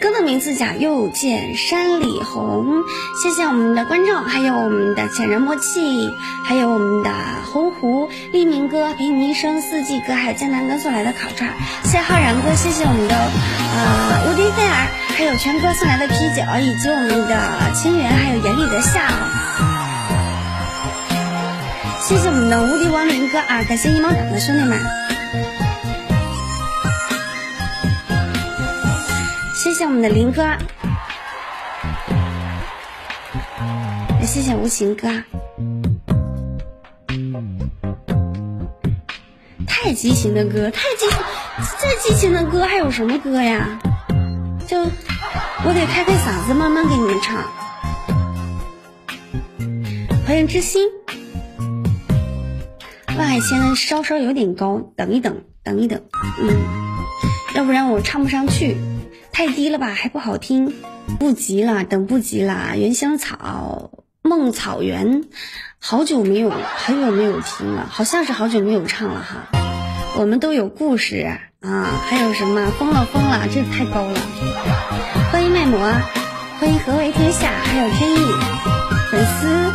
歌的名字叫《又见山里红》，谢谢我们的观众，还有我们的浅人默契，还有我们的洪湖立明哥、陪你一生、四季哥，还有江南哥送来的烤串，谢谢浩然哥，谢谢我们的呃无敌菲儿，还有全哥送来的啤酒，以及我们的清源，还有眼里的笑，谢谢我们的无敌亡灵哥啊，感谢一毛党的兄弟们。谢我们的林哥，谢谢无情哥。太激情的歌，太激，再激情的歌还有什么歌呀？就我得开开嗓子，慢慢给你们唱。欢迎知心，万海千稍稍有点高，等一等，等一等，嗯，要不然我唱不上去。太低了吧，还不好听，不急了，等不及了。原香草，梦草原，好久没有，好久没有听了，好像是好久没有唱了哈。我们都有故事啊，还有什么疯了疯了，这太高了。欢迎卖魔，欢迎何为天下，还有天意粉丝。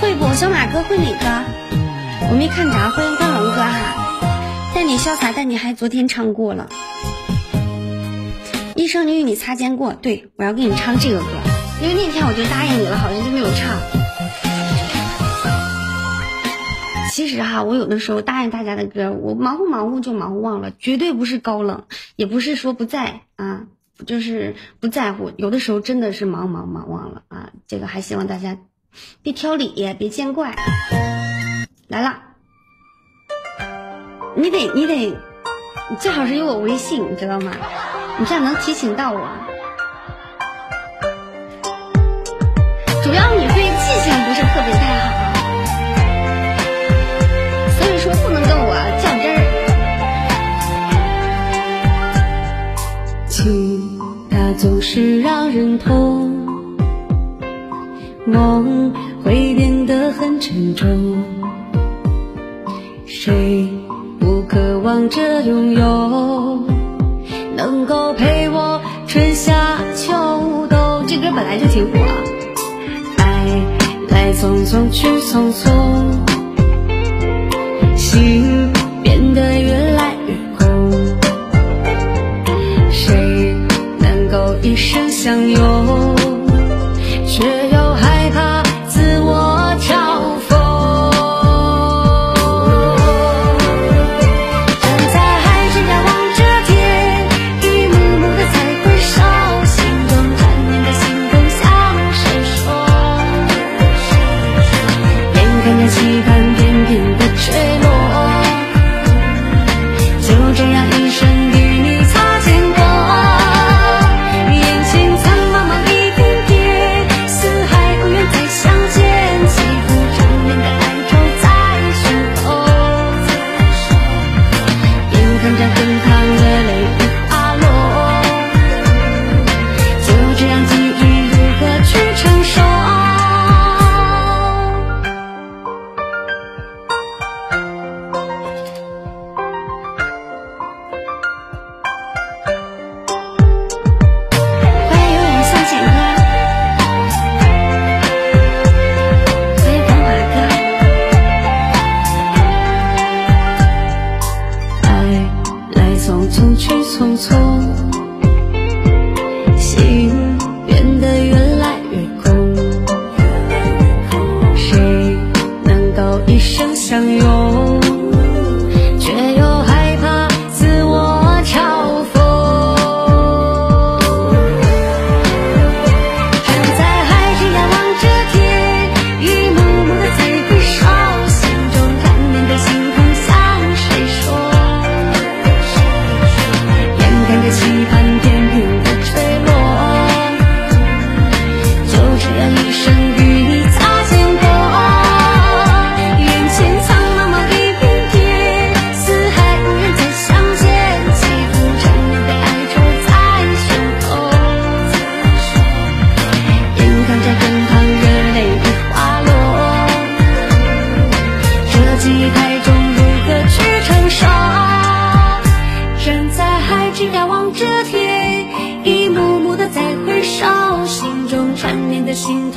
会不？小马哥会哪个？我没看着。欢迎灯笼哥哈。带你潇洒，但你还昨天唱过了。一生你与你擦肩过，对我要给你唱这个歌，因为那天我就答应你了，好像就没有唱。其实哈，我有的时候答应大家的歌，我忙乎忙乎就忙乎忘了，绝对不是高冷，也不是说不在啊，就是不在乎。有的时候真的是忙忙忙忘了啊，这个还希望大家别挑理，别见怪。来了。你得，你得，你最好是有我微信，你知道吗？你这样能提醒到我。主要你对记性不是特别太好，所以说不能跟我较真儿。情它总是让人痛，梦会变得很沉重，谁？望着拥有，能够陪我春夏秋冬。这歌本来就挺火。爱来匆匆去匆匆，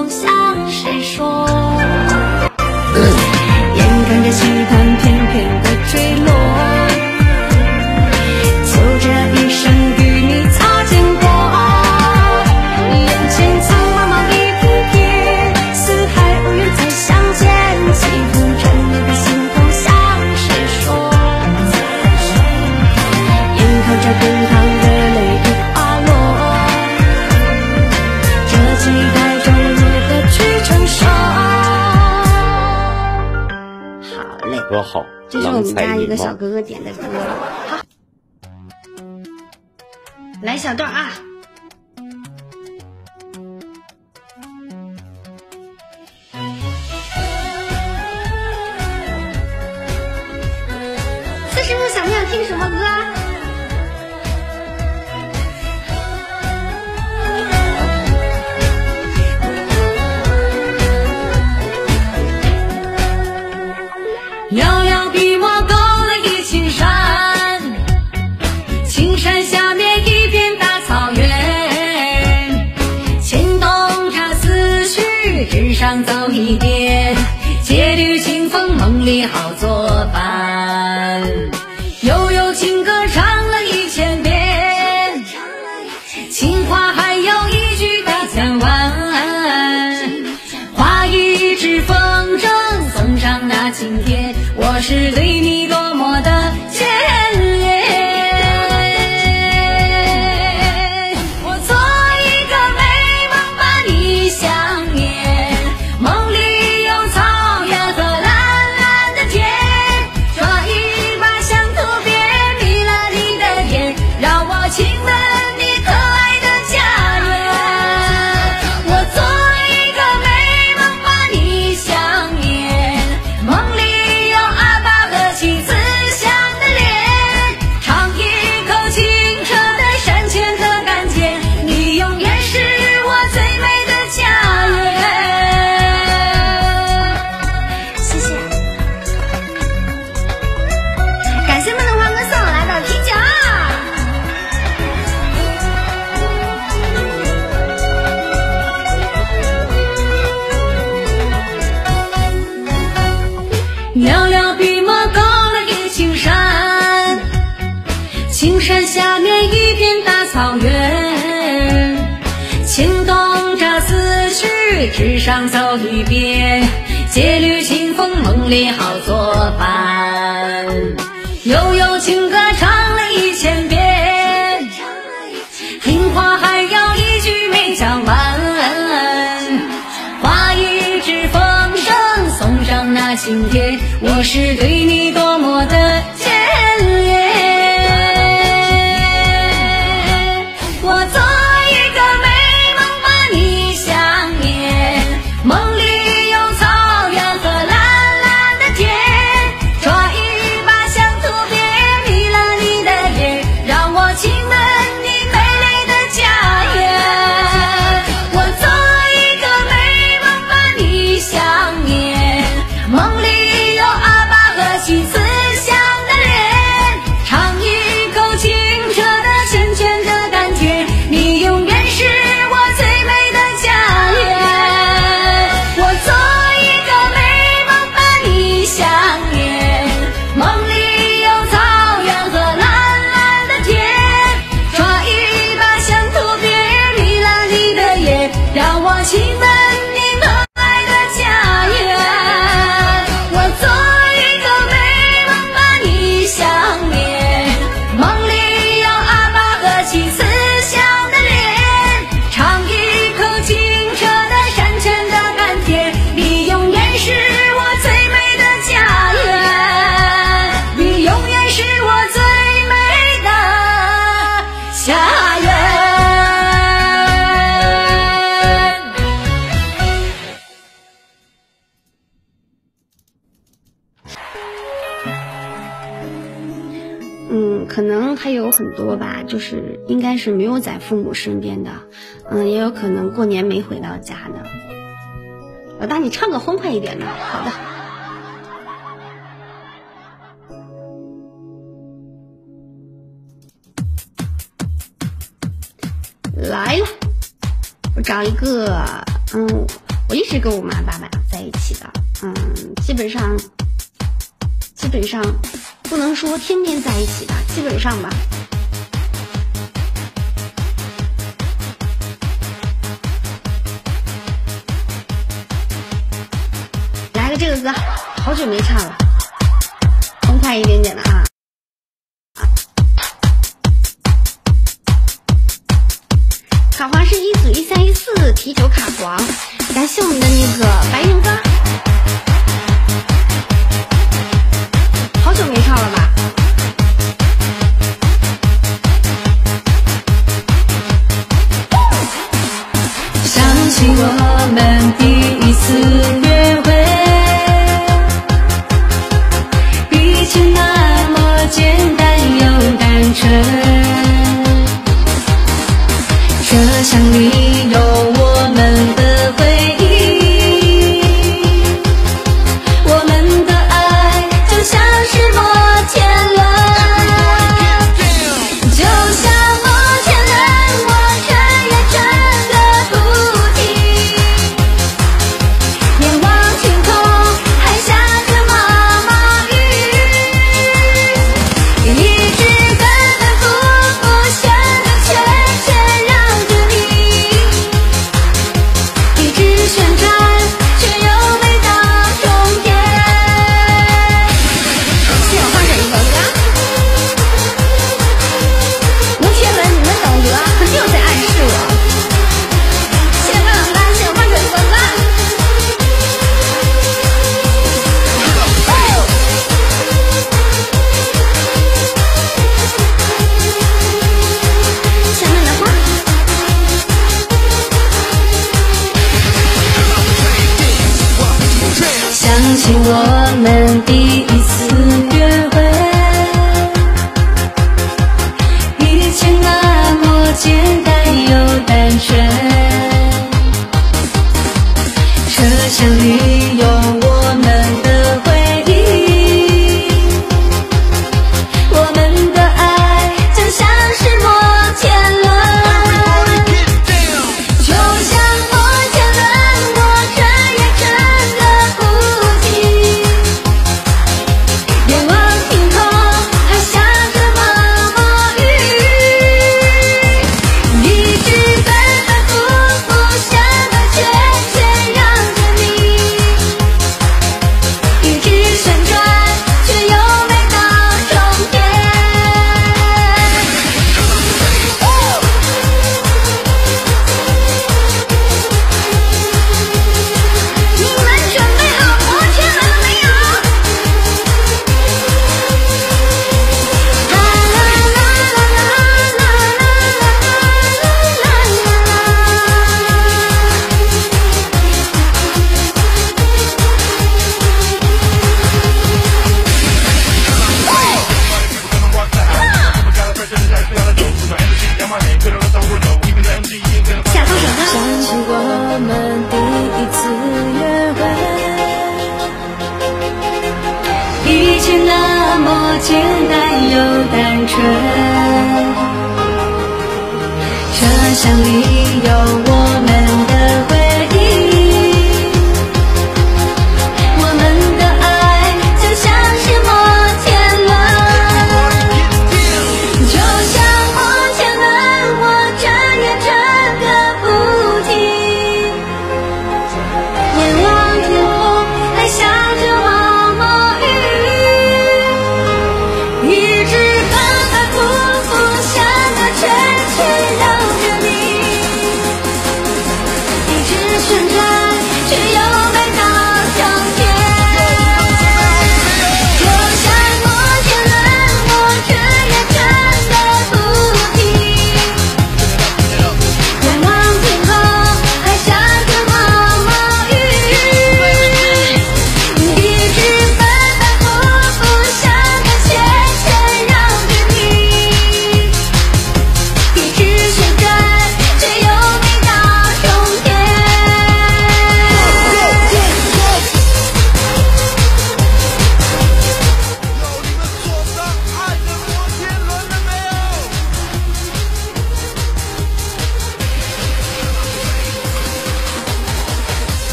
梦想好，这是我们家一个小哥哥点的歌。好，来小段啊。你，好作伴。悠悠情歌唱了一千遍，情话还有一句没讲完。画一只风筝，送上那晴天，我是对你世，上走一遍，借缕清风，梦里好作伴。悠悠情歌唱了一千遍，情话还有一句没讲完。画一纸风筝，送上那晴天，我是对你多么的就是应该是没有在父母身边的，嗯，也有可能过年没回到家的。老大，你唱个欢快一点的。好的。来了，我找一个，嗯，我一直跟我妈爸爸在一起的，嗯，基本上，基本上不能说天天在一起吧，基本上吧。来个这个歌，好久没唱了，欢快一点点的啊。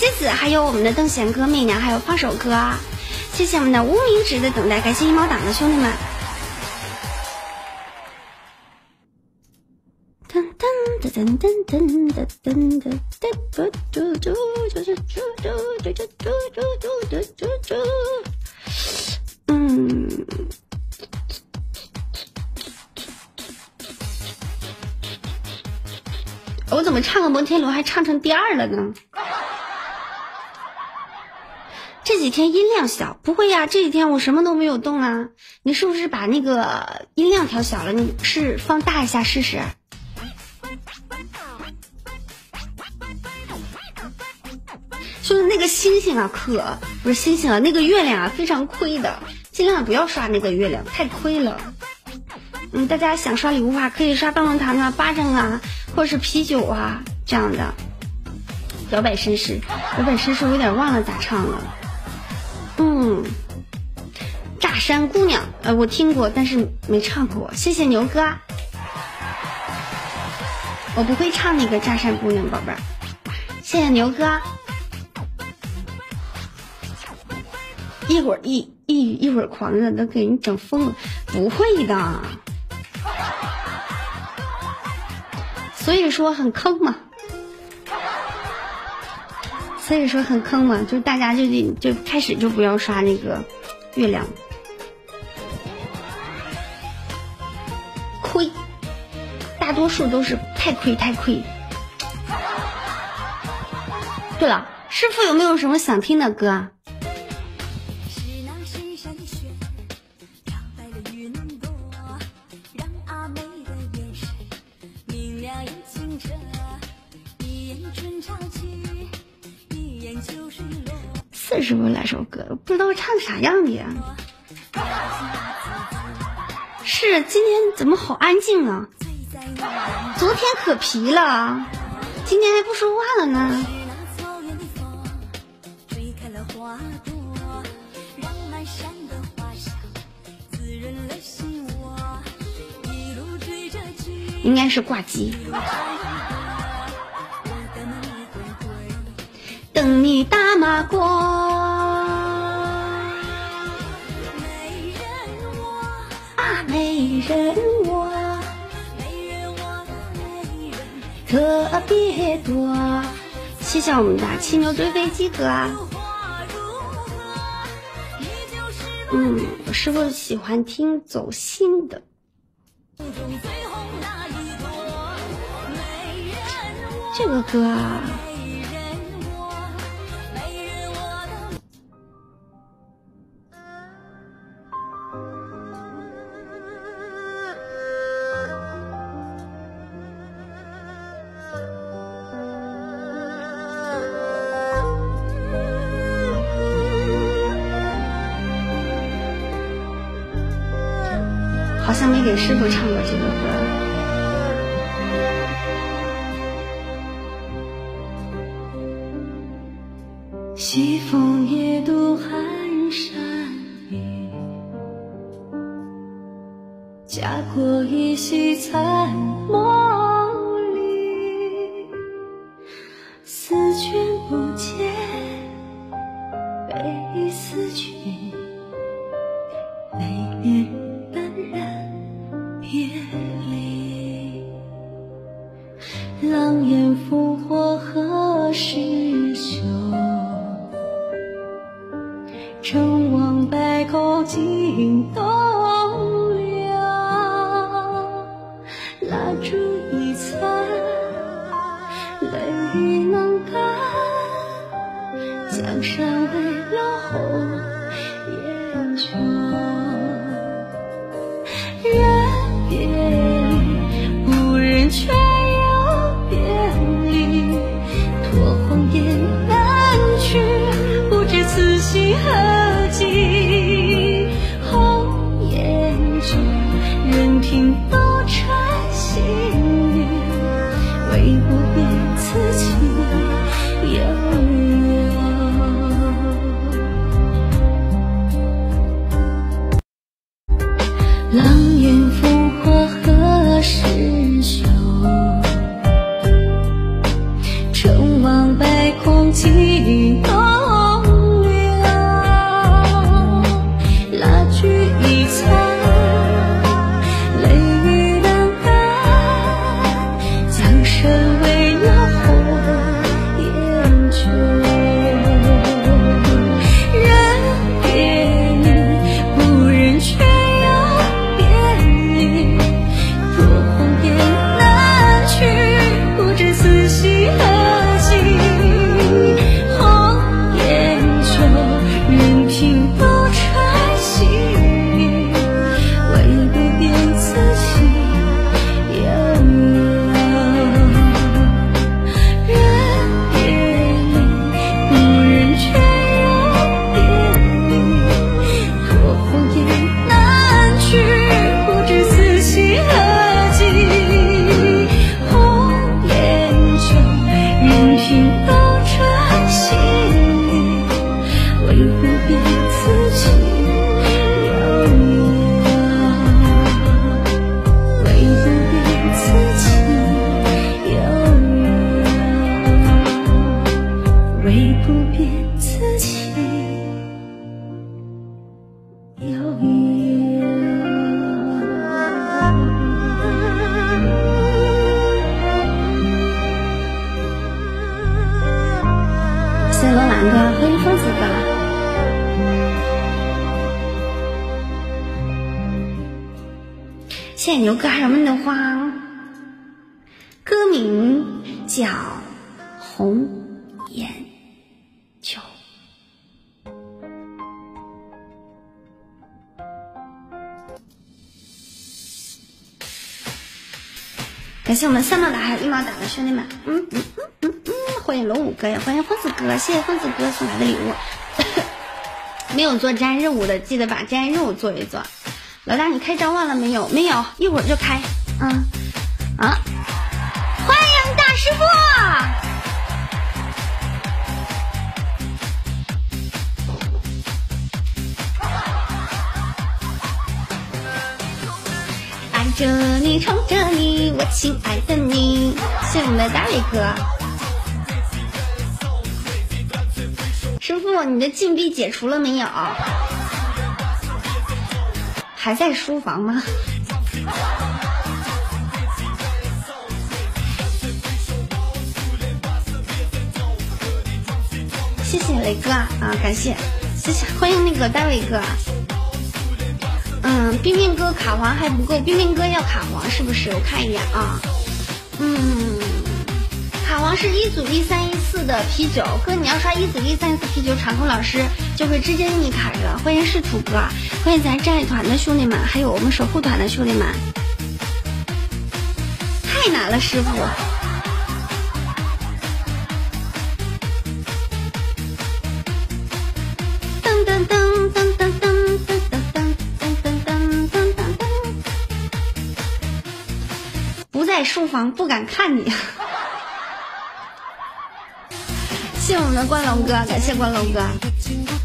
谢我们的蝎子，还有我们的邓贤哥、媚娘，还有放手哥！谢谢我们的无名指的等待，感谢一毛党的兄弟们。噔噔噔噔噔噔噔噔噔噔嘟嘟嘟嘟嘟嘟嘟嘟嘟嘟嘟嘟。嗯。我怎么唱个摩天轮还唱成第二了呢？这几天音量小，不会呀？这几天我什么都没有动啊。你是不是把那个音量调小了？你是放大一下试试？就是那个星星啊，可不是星星啊，那个月亮啊，非常亏的，尽量不要刷那个月亮，太亏了。嗯，大家想刷礼物的话，可以刷棒棒糖啊、巴掌啊，或者是啤酒啊这样的。摇摆绅士，摇摆绅士，我有点忘了咋唱了。嗯，炸山姑娘，呃，我听过，但是没唱过。谢谢牛哥，我不会唱那个炸山姑娘，宝贝儿。谢谢牛哥。一会儿一一一会儿狂热都给人整疯了，不会的。所以说很坑嘛，所以说很坑嘛，就是大家就得就开始就不要刷那个月亮，亏，大多数都是太亏太亏。对了，师傅有没有什么想听的歌次是不是来首歌？不知道唱啥样的呀？是今天怎么好安静啊？昨天可皮了，今天还不说话了呢。那草原的风，等你大马过，啊，美人我美人我的美人，特别多。谢谢我们的七牛追飞机哥啊。花如何？你就是嗯，我师傅喜欢听走心的。这个歌啊，给师傅唱过这谢我们三毛打还有一毛打的兄弟们，嗯嗯嗯嗯嗯，欢迎龙五哥呀，欢迎疯子哥，谢谢疯子哥送来的礼物。没有做摘任务的，记得把摘任务做一做。老大，你开召唤了没有？没有，一会儿就开。着你，宠着你，我亲爱的你。谢谢我们的大伟哥。师傅，你的禁闭解除了没有？还在书房吗？谢谢雷哥啊，感谢，谢谢，欢迎那个大伟哥。嗯，冰冰哥卡皇还不够，冰冰哥要卡皇是不是？我看一眼啊。嗯，卡皇是一组一三一四的啤酒，哥你要刷一组一三一四啤酒，场控老师就会直接给你卡着。欢迎是土哥，欢迎咱战队团的兄弟们，还有我们守护团的兄弟们。太难了，师傅。房，不敢看你。谢我们的关龙哥，感谢关龙哥。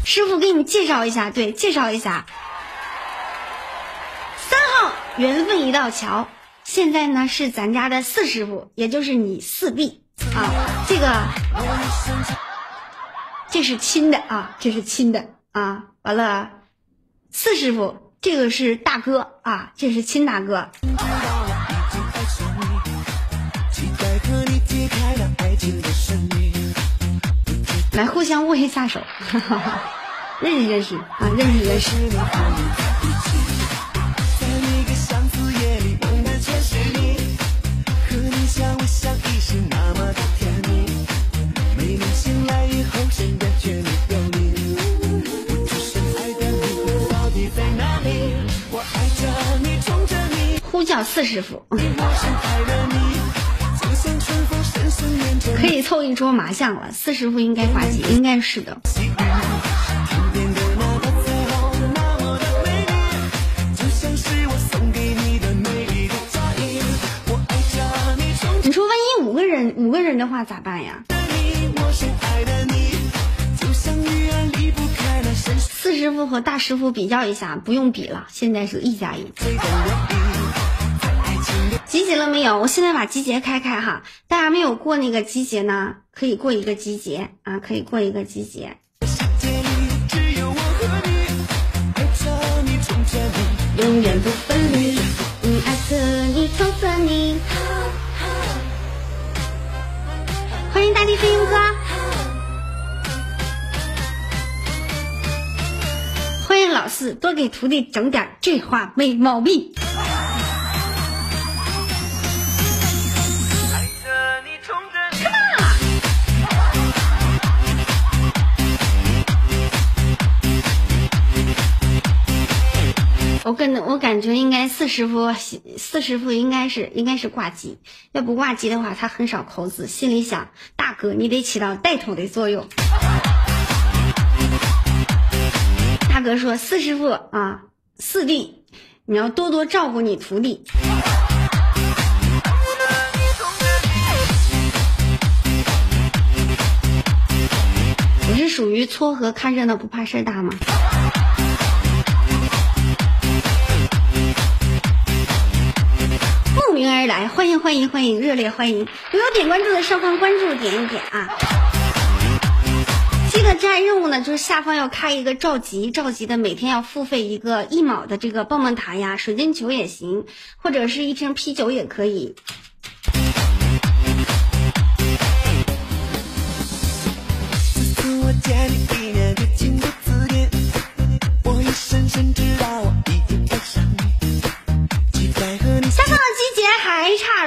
师傅给你介绍一下，对，介绍一下。三号缘分一道桥，现在呢是咱家的四师傅，也就是你四弟啊。这个这是亲的啊，这是亲的啊。完了，四师傅这个是大哥啊，这是亲大哥。来，互相握一下手，认识认识啊，认识认识。呼叫四师傅，可以凑一桌麻将了。四师傅应该挂机，应该是的。你说万一五个人五个人的话咋办呀？四师傅和大师傅比较一下，不用比了，现在是一加一。集结了没有？我现在把集结开开哈，大家没有过那个集结呢，可以过一个集结啊，可以过一个集结。永远不分离，嗯，爱着你，宠着你。欢迎大地飞鹰哥，欢迎老四，多给徒弟整点，这话没毛病。我跟我感觉应该四师傅四师傅应该是应该是挂机，要不挂机的话，他很少口子，心里想大哥你得起到带头的作用。大哥说四师傅啊，四弟你要多多照顾你徒弟。我是属于撮合看热闹不怕事儿大吗？名而来，欢迎欢迎欢迎，热烈欢迎！没有点关注的上方关注点一点啊！记得摘任务呢，就是下方要开一个召集，召集的每天要付费一个一毛的这个棒棒糖呀，水晶球也行，或者是一瓶啤酒也可以。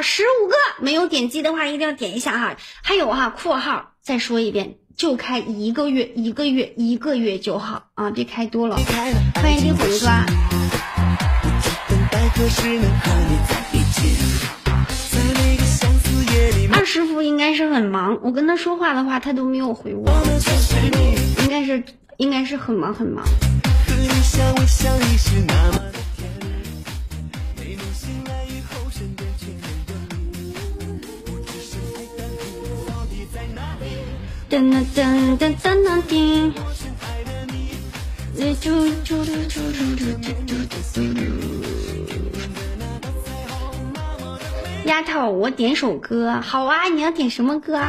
十五个，没有点击的话一定要点一下哈。还有哈，括号再说一遍，就开一个月，一个月，一个月就好啊，别开多了。欢迎丁虎哥。二师傅应该是很忙，我跟他说话的话，他都没有回我，应该是应该是很忙很忙。等等等等等等，丫头，我点首歌。好啊，你要点什么歌？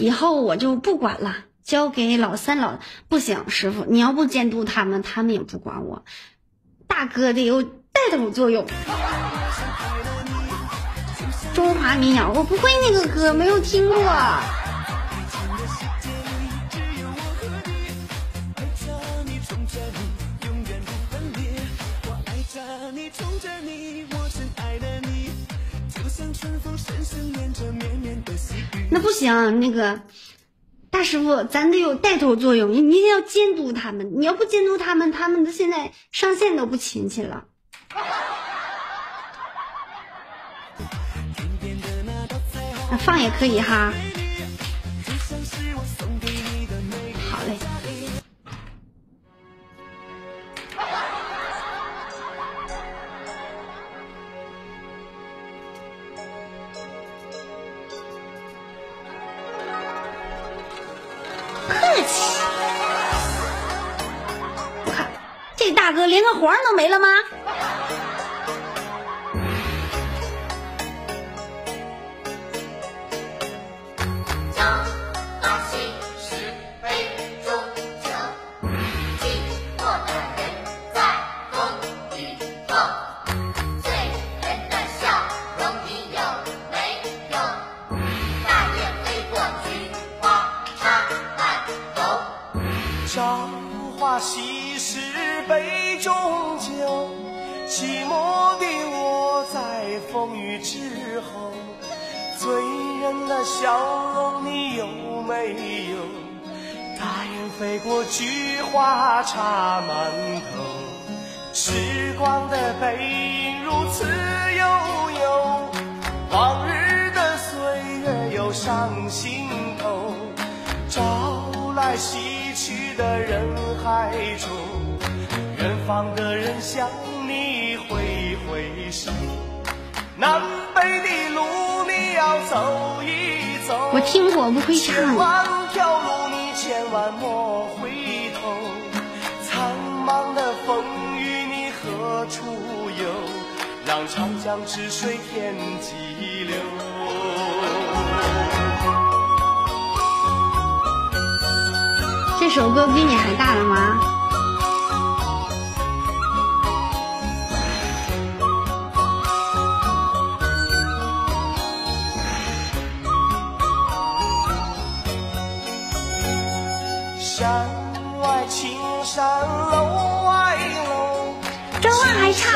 以后我就不管了，交给老三。老不行，师傅，你要不监督他们，他们也不管。我大哥得有带头作用。中华民谣，我不会那个歌，没有听过。那不行，那个大师傅，咱得有带头作用，你你一定要监督他们。你要不监督他们，他们现在上线都不勤勤了。放也可以哈。好嘞。客气。我看这大哥连个黄都没了吗？笑容你有没有？大雁飞过菊花插满头，时光的背影如此悠悠，往日的岁月又上心头。朝来夕去的人海中，远方的人向你挥挥手。南北的路你要走一，我听过，不会唱。千万条路，你千万莫回头。苍茫的风雨，你何处？让长江之水天际流。这首歌比你还大了吗？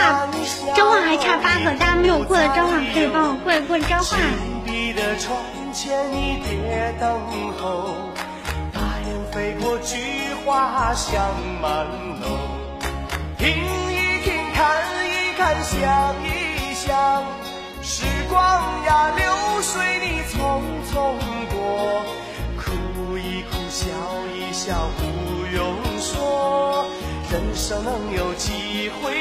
唤还差，召唤还差八个，大家没有过的召唤可以帮我过一过召唤。的窗前你别等候，大雁飞过菊花香满楼，听一听看一看想一想，时光呀流水你匆匆过，哭一哭笑一笑不用说，人生能有几回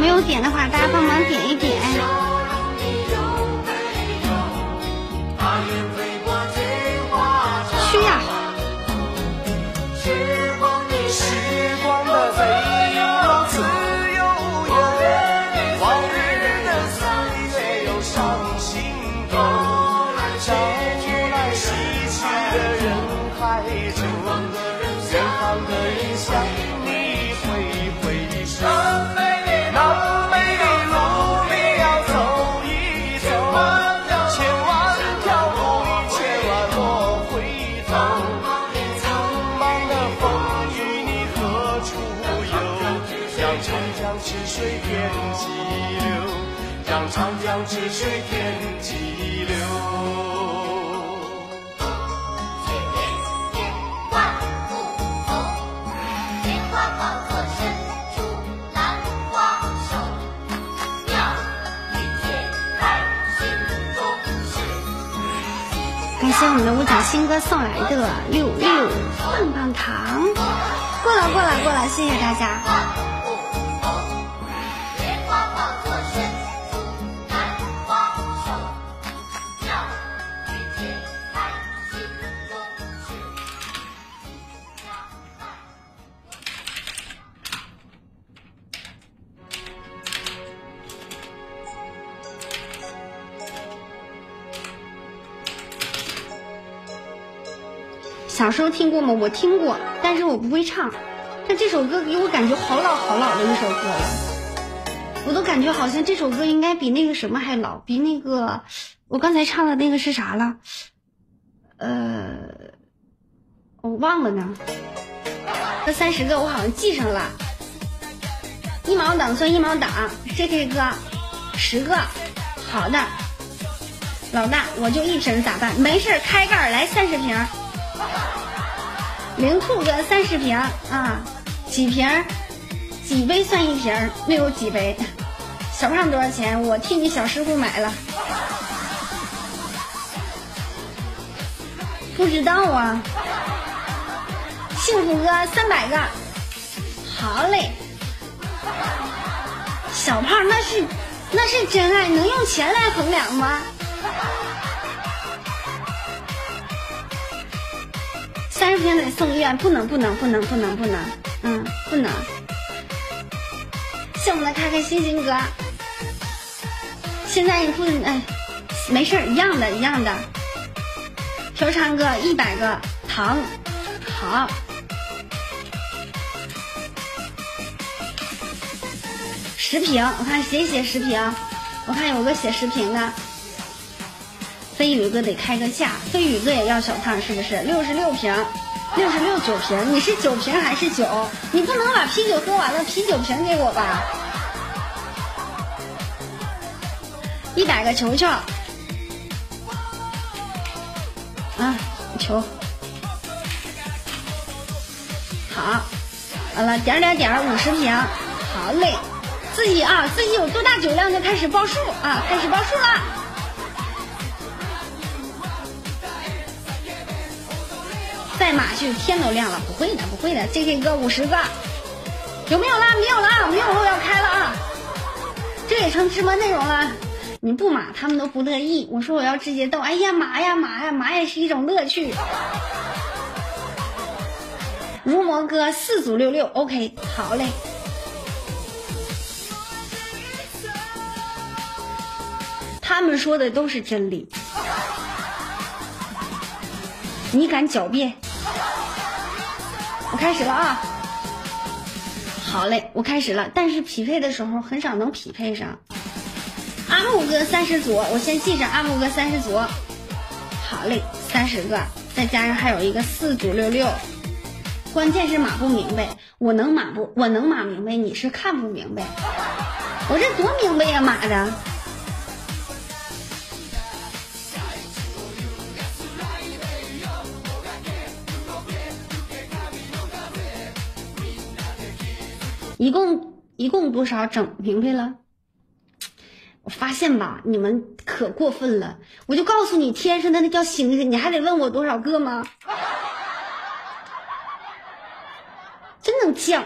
没有点的话，大家帮忙点一点。们的五角星哥送来的六六棒棒糖，过了过了过了，谢谢大家。小时候听过吗？我听过，但是我不会唱。但这首歌给我感觉好老好老的一首歌了，我都感觉好像这首歌应该比那个什么还老，比那个我刚才唱的那个是啥了？呃，我忘了呢。这三十个我好像记上了，一毛党算一毛党，JK 哥十个，好的，老大我就一瓶咋办？没事开盖来三十瓶。零兔哥三十瓶啊，几瓶？几杯算一瓶？没有几杯。小胖多少钱？我替你小师傅买了。不知道啊。幸福哥三百个，好嘞。小胖那是那是真爱，能用钱来衡量吗？三十瓶得送医院，不能不能不能不能不能，嗯，不能。谢我们的开开心心哥，现在你不哎，没事儿，一样的，一样的。嫖娼哥一百个糖，好。十瓶，我看谁写十瓶？我看有个写十瓶的。飞宇哥得开个价，飞宇哥也要小胖是不是？六十六瓶，六十六酒瓶，你是酒瓶还是酒？你不能把啤酒喝完了，啤酒瓶给我吧。一百个球球，啊，球，好，完了点点点五十瓶，好嘞，自己啊自己有多大酒量就开始报数啊，开始报数了。赛马去，天都亮了，不会的，不会的。JK 哥五十个，有没有啦？没有啦，没有，我要开了啊！这也成直播内容了。你不马，他们都不乐意。我说我要直接斗，哎呀马呀马呀马也是一种乐趣。如魔哥四组六六，OK，好嘞。他们说的都是真理，你敢狡辩？我开始了啊！好嘞，我开始了。但是匹配的时候很少能匹配上。阿木哥三十组，我先记上阿木哥三十组。好嘞，三十个，再加上还有一个四组六六。关键是码不明白，我能码不？我能码明白，你是看不明白。我这多明白呀，码的。一共一共多少？整明白了。我发现吧，你们可过分了。我就告诉你，天上的那叫星星，你还得问我多少个吗？真能犟。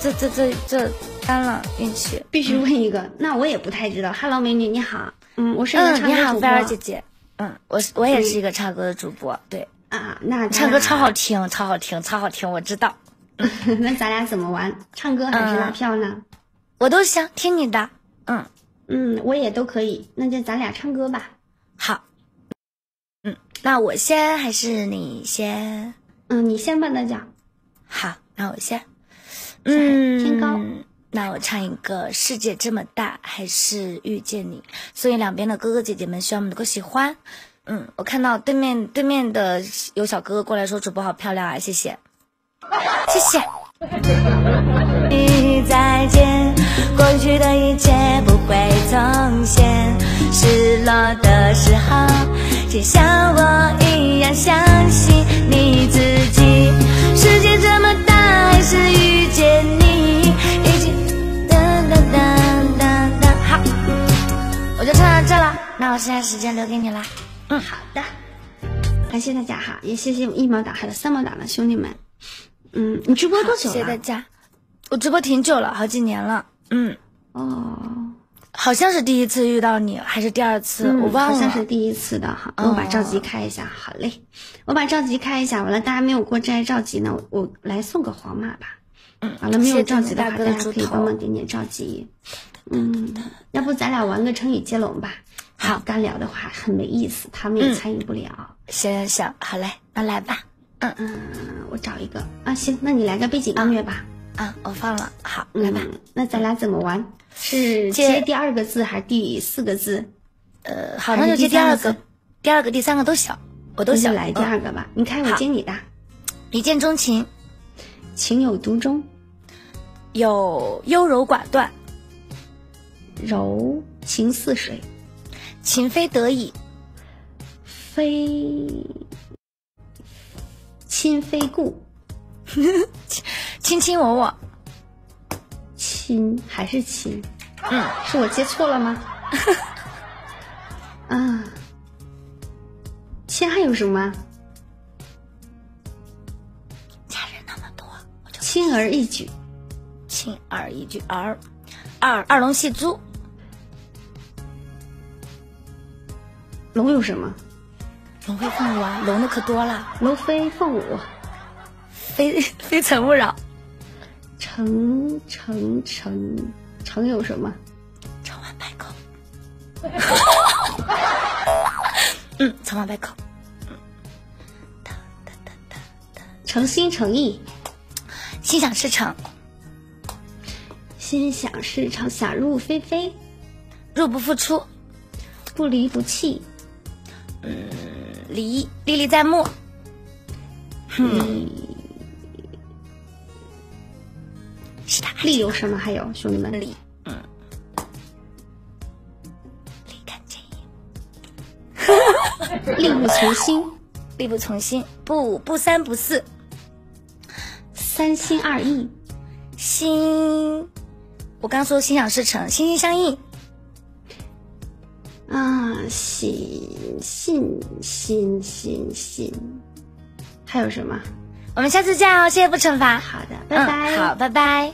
这这这这干了运气。必须问一个，那我也不太知道。Hello，美女，你好。嗯，我是一个嗯，你好，唱歌主菲儿播姐姐。嗯，我是我也是一个唱歌的主播，对，啊。那唱歌超好听，超好听，超好听，我知道。那咱俩怎么玩？唱歌还是拉票呢？我都行，听你的。嗯，嗯，我也都可以。那就咱俩唱歌吧。好。嗯，那我先还是你先？嗯，你先吧，那讲。好，那我先。嗯天高嗯，那我唱一个《世界这么大，还是遇见你》，所以两边的哥哥姐姐们希望我们能够喜欢。嗯，我看到对面对面的有小哥哥过来说主播好漂亮啊，谢谢，谢谢。再见，过去的一切不会重现。失落的时候，请像我一样相信你自己。世界这么大，还是遇见你那我现在时间留给你了。嗯，好的，感谢大家哈，也谢谢我一毛党还有三毛党的兄弟们。嗯，你直播多久谢谢大？家。我直播挺久了，好几年了。嗯，哦，好像是第一次遇到你，还是第二次，嗯我忘了。好像是第一次的哈。哦我把召集开一下，好嘞，我把召集开一下。完了，大家没有过真爱召集呢，我我来送个黄马吧。嗯完了，没有召集的话，大哥大家可以帮忙点点召集。嗯，要不咱俩玩个成语接龙吧？好干聊的话很没意思，他们也嗯参与不了。行行行，好嘞，那来吧。嗯嗯，我找一个啊，行，那你来个背景音乐吧。啊，我放了，好，来吧。嗯，那咱俩怎么玩？是接接第二个字还是第四个字？呃，好，那就接第二个，第二个、第三个都小，我都想来第二个吧。你看我接你的，一见钟情，情有独钟，有优柔寡断，柔情似水，情非得已，非亲非故，卿卿我我。亲还是亲？嗯，是我接错了吗？啊，亲还有什么？家人那么多，我就轻而易举，轻而易举，而二二龙戏珠，龙有什么？龙飞凤舞啊，龙的可多了，龙飞凤舞，非非诚勿扰，成成成成有什么？成王败寇。嗯，成王败寇，诚心诚意，心想事成，心想事成，想入非非，入不敷出，不离不弃，离历历在目，嗯。是的，力有什么？还有兄弟们，力，嗯，立竿见影，力不从心，力不从心，不不三不四，三心二意，心，我刚说心想事成，心心相印，啊，信信信信信，还有什么？我们下次见哦，谢谢不惩罚，好的，拜拜。嗯，好，拜拜。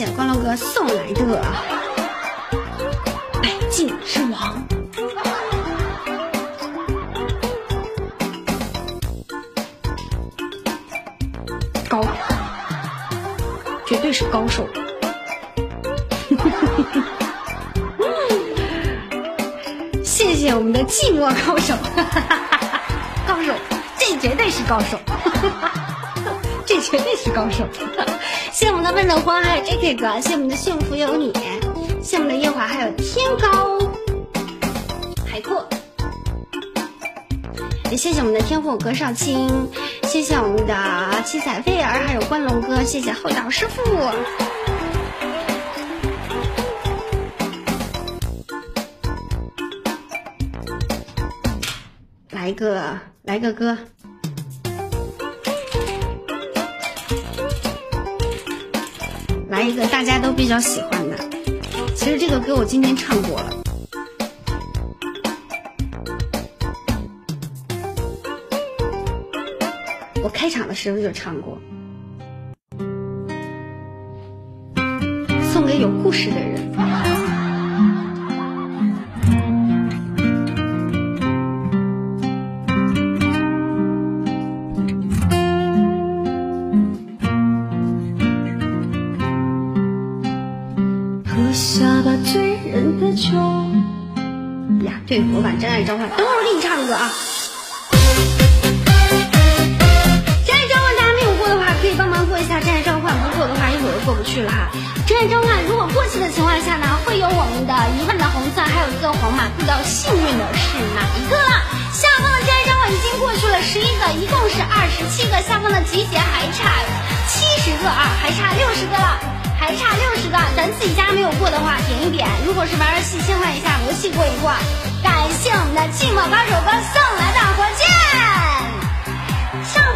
谢谢关龙哥送来的百进之王。高，绝对是高手。谢谢我们的寂寞高手，高手，这绝对是高手，这绝对是高手。谢我们的温柔光，还有 J.K 哥，谢我们的幸福有你，谢我们的夜华，还有天高海阔，也谢谢我们的天赋哥少卿，谢谢我们的七彩飞儿，还有关龙哥，谢谢厚道师傅。来个来个歌，来一个大家都比较喜欢的。其实这个歌我今天唱过了。我开场的时候就唱过，送给有故事的人。我把《真爱召唤》，等会儿给你唱个歌啊。真爱召唤大家没有过的话，可以帮忙过一下真爱召唤，不过的话一会儿就过不去了哈。真爱召唤如果过期的情况下呢，会有我们的一万的红钻，还有一个黄马，不知道幸运的是哪一个了？下方的真爱召唤已经过去了十一个，一共是二十七个，下方的集结还差七十个啊，还差六十个了。还差六十个，咱自己家没有过的话点一点。如果是玩游戏切换一下游戏过一过。感谢我们的寂寞高手哥送来的火。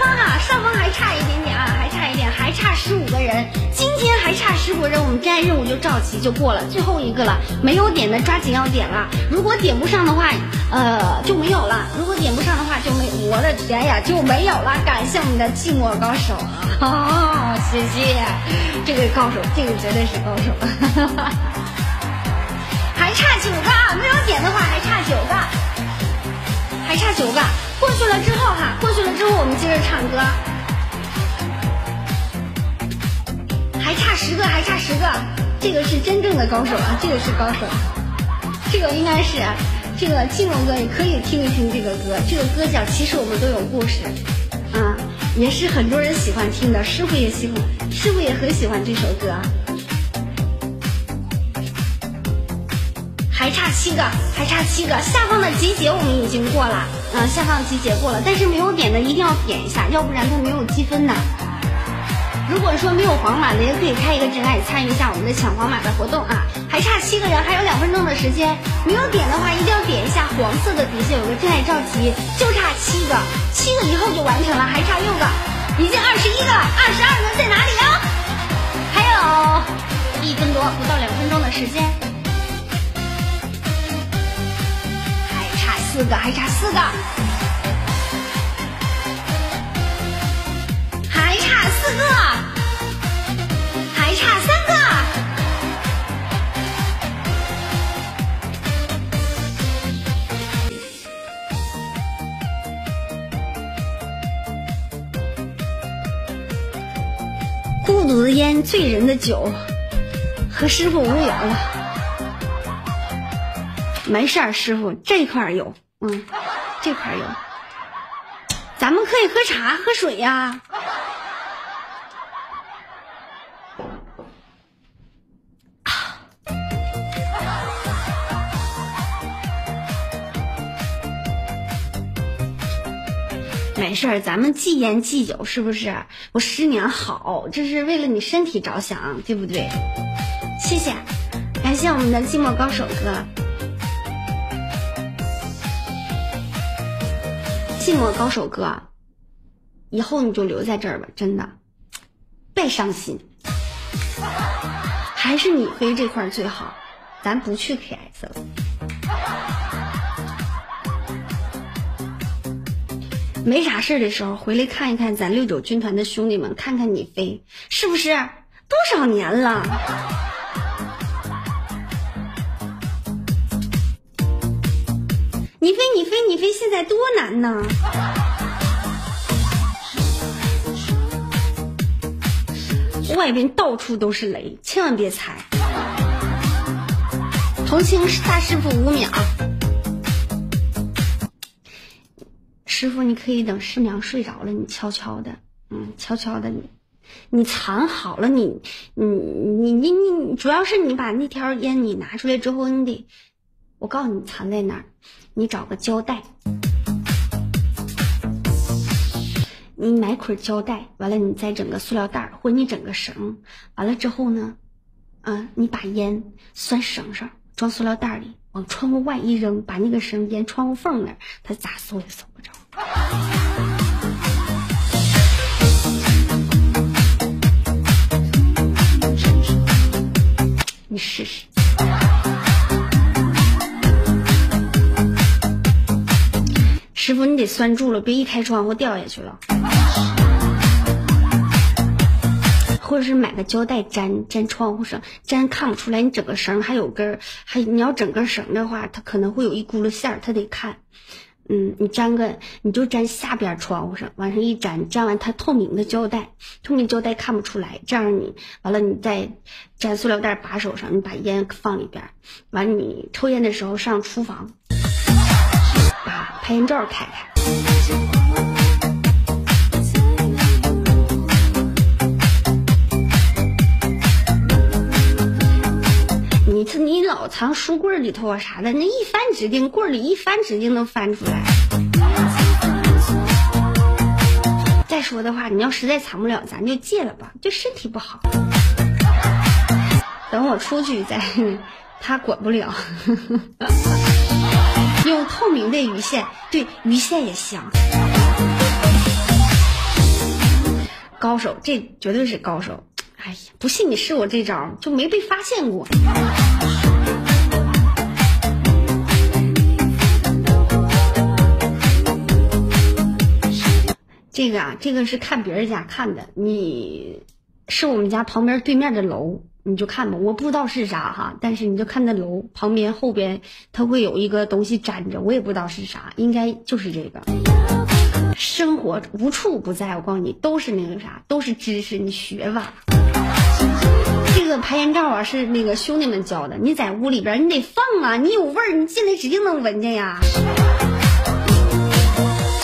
方哈、上方还差一点点啊，还差一点，还差十五个人。今天还差十五个人，我们真爱任务就召集就过了，最后一个了。没有点的抓紧要点了，如果点不上的话，呃就没有了。如果点不上的话就没，我的天呀就没有了。感谢我们的寂寞高手啊，哦、谢谢这个高手，这个绝对是高手。还差九个，没有点的话还差九个，还差九个。过去了之后哈，过去了之后我们接着唱歌。还差十个，还差十个，这个是真正的高手啊，这个是高手，这个应该是这个寂寞哥也可以听一听这个歌，这个歌叫《其实我们都有故事》，啊，也是很多人喜欢听的，师傅也喜欢，师傅也很喜欢这首歌。还差七个，还差七个。下方的集结我们已经过了，嗯、下方的集结过了，但是没有点的一定要点一下，要不然它没有积分的。如果说没有黄马的，也可以开一个真爱参与一下我们的抢黄马的活动啊！还差七个人，还有两分钟的时间，没有点的话一定要点一下黄色的底下有个真爱召集，就差七个，七个以后就完成了，还差六个，已经二十一个了，二十二个在哪里啊？还有一分多，不到两分钟的时间。四个，还差四个，还差四个，还差三个。孤独的烟，醉人的酒，和师傅无缘了。没事儿，师傅这块儿有，嗯，这块有，咱们可以喝茶喝水呀。没事儿，咱们忌烟忌酒，是不是？我师娘好，这是为了你身体着想，对不对？谢谢，感谢我们的寂寞高手哥。寂寞高手哥，以后你就留在这儿吧，真的，别伤心。还是你飞这块最好，咱不去 KS 了。没啥事儿的时候回来看一看咱六九军团的兄弟们，看看你飞是不是？多少年了？你飞你飞你飞，现在多难呢！外边到处都是雷，千万别踩。同情大师傅五秒。师傅，你可以等师娘睡着了，你悄悄的，嗯，悄悄的你，你藏好了你，你你你你，主要是你把那条烟你拿出来之后，你得，我告诉你藏在哪儿，你找个胶带，你买捆胶带，完了你再整个塑料袋儿或你整个绳，完了之后呢，啊，你把烟拴绳上，装塑料袋里，往窗户外一扔，把那个绳沿窗户缝那儿，他咋搜也搜不着。你试试。师傅，你得拴住了，别一开窗户掉下去了。或者是买个胶带粘粘窗户上，粘看不出来。你整个绳还有根儿，还你要整根绳的话，它可能会有一轱辘线儿，它得看。嗯，你粘个，你就粘下边窗户上，往上一粘，粘完它透明的胶带，透明胶带看不出来。这样你完了，你再粘塑料袋把手上，你把烟放里边，完你抽烟的时候上厨房，把拍烟罩开开。你这你老藏书柜里头啊啥的，那一翻指定柜里一翻指定能翻出来。再说的话，你要实在藏不了，咱就戒了吧，对身体不好。等我出去再，他管不了。用透明的鱼线，对，鱼线也香。高手，这绝对是高手。哎呀，不信你试我这招，就没被发现过。这个啊，这个是看别人家看的，你是我们家旁边对面的楼，你就看吧。我不知道是啥哈，但是你就看那楼旁边后边，它会有一个东西粘着，我也不知道是啥，应该就是这个。生活无处不在，我告诉你，都是那个啥，都是知识，你学吧。这个排烟罩啊，是那个兄弟们教的，你在屋里边你得放啊，你有味儿，你进来指定能闻见呀。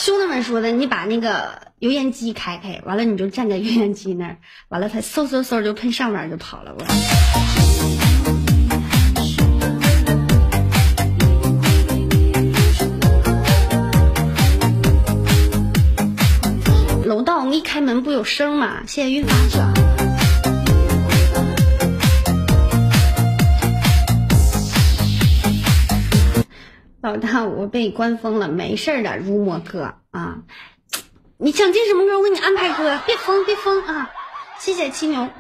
兄弟们说的，你把那个油烟机开开，完了你就站在油烟机那儿，完了它嗖嗖嗖就喷上面就跑了。我楼道一开门不有声吗？谢谢运发老大，我被关封了，没事的，如墨哥啊，你想听什么歌，我给你安排歌，别疯别疯啊！谢谢七牛，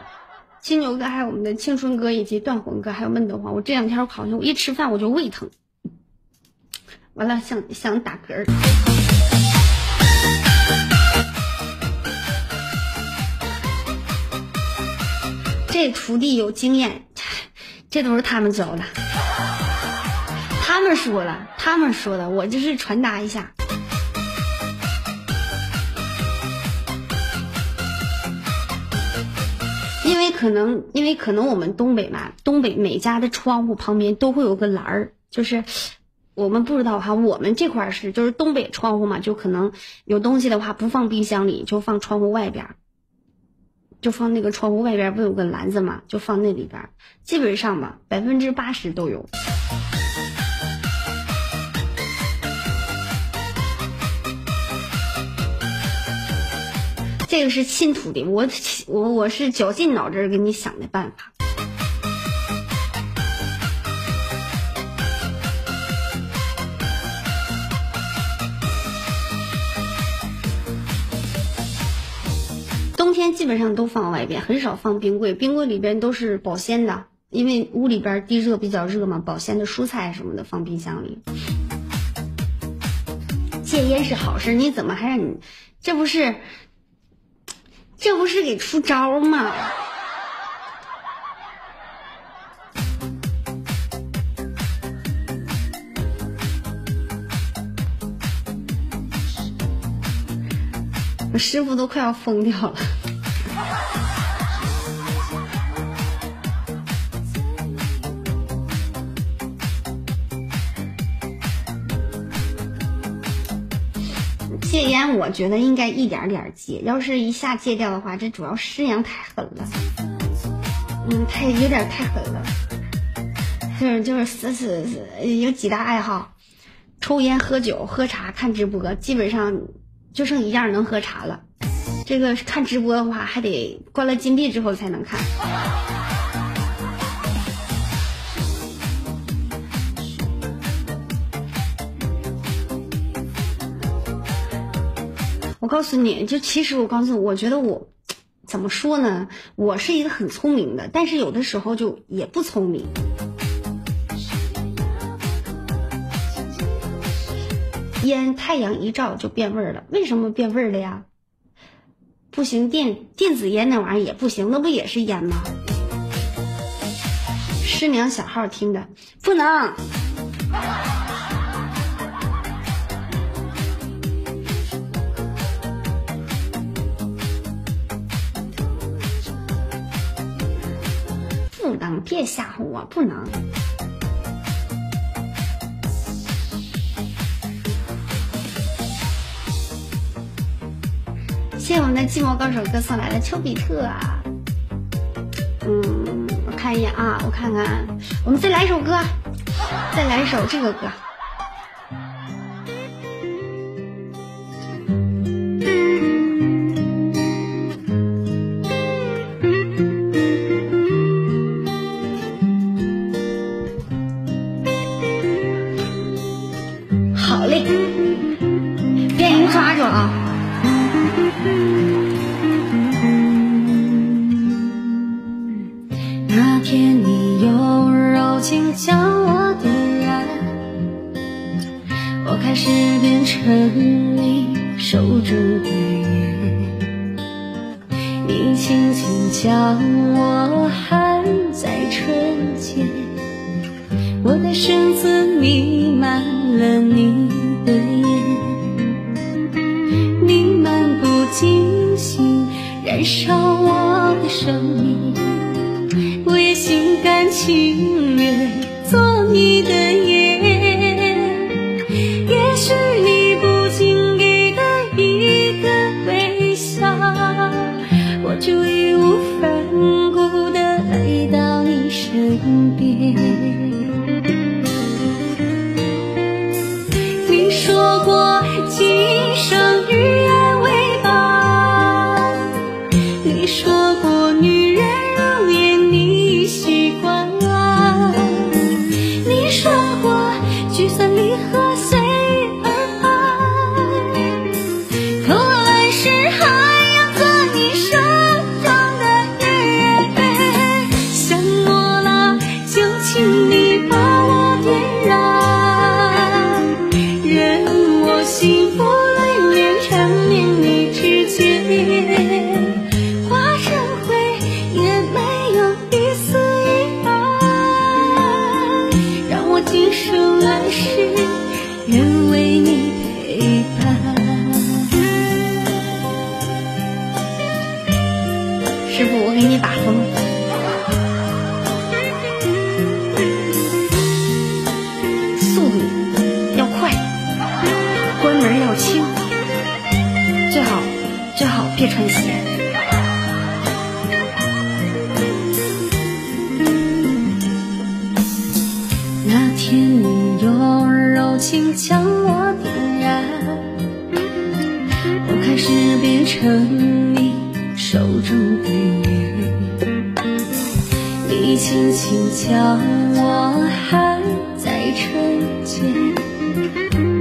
七牛哥，还有我们的青春哥以及断魂哥，还有闷得慌。我这两天我好像我一吃饭我就胃疼，完了想想打嗝。这徒弟有经验，这都是他们教的。他们说了，他们说的，我就是传达一下。因为可能，因为可能我们东北嘛，东北每家的窗户旁边都会有个栏儿，就是我们不知道哈，我们这块儿是就是东北窗户嘛，就可能有东西的话不放冰箱里，就放窗户外边儿，就放那个窗户外边不有个篮子嘛，就放那里边儿，基本上吧，百分之八十都有。这个是亲徒弟，我我我是绞尽脑汁给你想的办法。冬天基本上都放外边，很少放冰柜，冰柜里边都是保鲜的，因为屋里边地热比较热嘛，保鲜的蔬菜什么的放冰箱里。戒烟是好事，你怎么还让你？这不是，这不是给出招吗？我师傅都快要疯掉了。戒烟，我觉得应该一点点戒。要是一下戒掉的话，这主要师娘太狠了，嗯，太有点太狠了。就是就是死死死，有几大爱好：抽烟、喝酒、喝茶、看直播。基本上就剩一样能喝茶了。这个看直播的话，还得关了禁闭之后才能看。告诉你，就其实我告诉，我觉得我怎么说呢？我是一个很聪明的，但是有的时候就也不聪明。烟太阳一照就变味儿了，为什么变味儿了呀？不行，电电子烟那玩意儿也不行，那不也是烟吗？师娘小号听的不能。不能，别吓唬我，不能。谢谢我们的寂寞高手哥送来的丘比特啊，嗯，我看一眼啊，我看看，我们再来一首歌，再来一首这个歌。那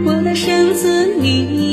我的身子你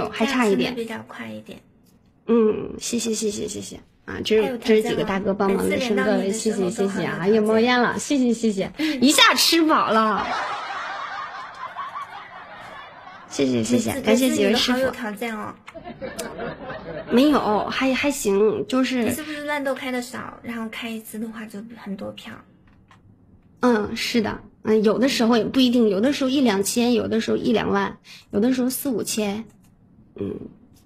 有，还差一点。比较快一点。嗯，谢谢谢谢谢谢啊！这是这是几个大哥帮忙的谢谢谢谢啊！都很有哎呀，条件冒烟了，谢谢谢谢，一下吃饱了，谢谢谢谢，感谢几位师傅。条件哦。没有，还还行，就是你是是不是乱斗开的少，然后开一次的话就很多票？嗯，是的，嗯，有的时候也不一定，有的时候一两千，有的时候一两万，有的时候四五千，嗯，